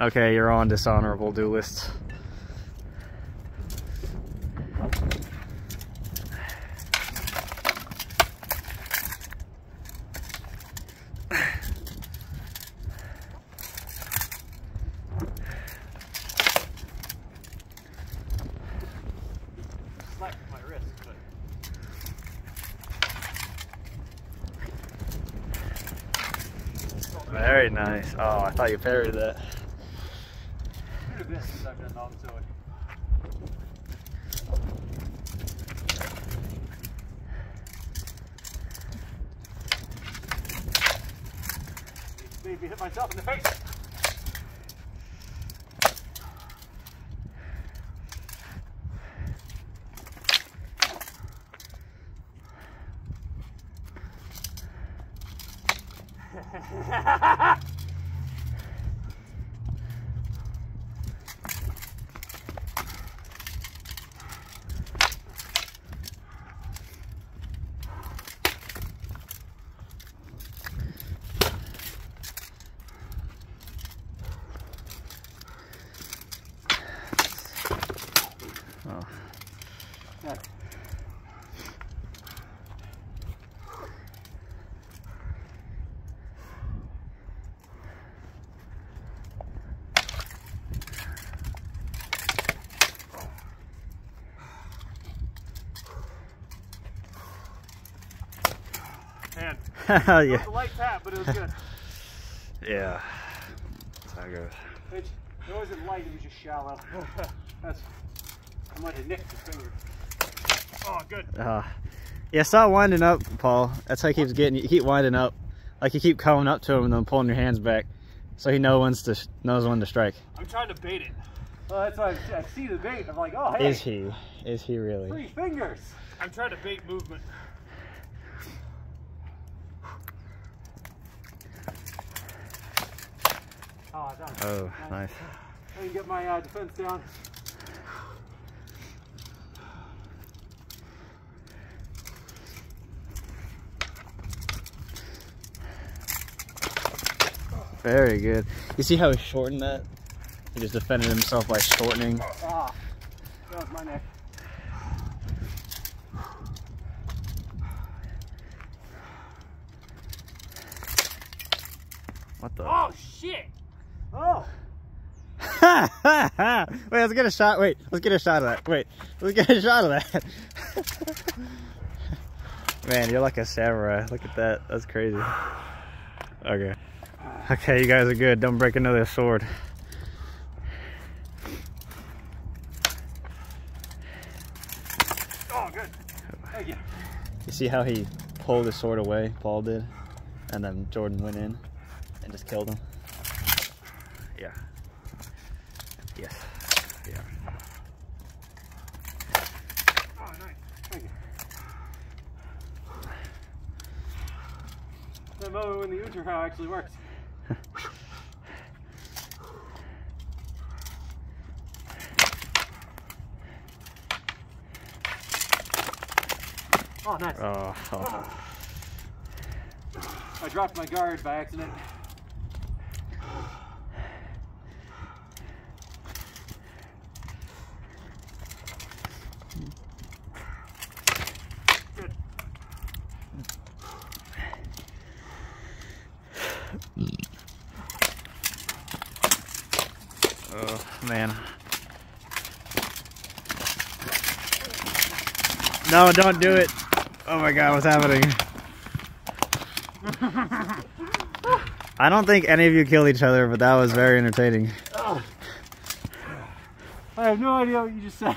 Okay, you're on dishonorable duelist. Very nice. Oh, I thought you parried that. Done long so Made me hit myself in the face. Oh. Yeah. Man, it yeah. was a light tap, but it was good. Yeah. That's how it goes. It, it wasn't light, it was just shallow. That's, I might have nicked the finger. Oh, good. Uh, yeah, stop winding up, Paul. That's how he keeps getting you. Keep winding up. Like you keep coming up to him and then pulling your hands back. So he knows when to, knows when to strike. I'm trying to bait it. Well, that's why I, I see the bait. I'm like, oh, hey, Is he? Is he really? three fingers. I'm trying to bait movement. Oh, done. Oh, nice. I can get my uh, defense down. Very good. You see how he shortened that? He just defended himself by shortening. Ah, that was my neck. What the? Oh, shit. Oh. Wait, let's get a shot. Wait, let's get a shot of that. Wait, let's get a shot of that. Man, you're like a samurai. Look at that. That's crazy. Okay. Okay, you guys are good. Don't break another sword. Oh, good. Thank you. You see how he pulled his sword away, Paul did? And then Jordan went in and just killed him? Yeah. Yes. Yeah. Oh, nice. Thank you. That moment when the Uchiha actually works. Oh, nice. Oh, oh. I dropped my guard by accident. Oh, man. No, don't do it. Oh my god, what's happening? I don't think any of you killed each other, but that was very entertaining. I have no idea what you just said.